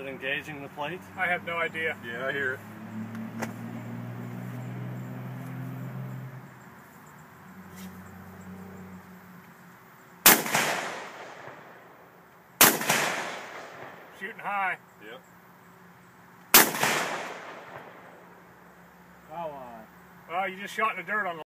it engaging the plate? I have no idea. Yeah, I hear it. Shooting high. Yep. Oh. Well, you just shot in the dirt on the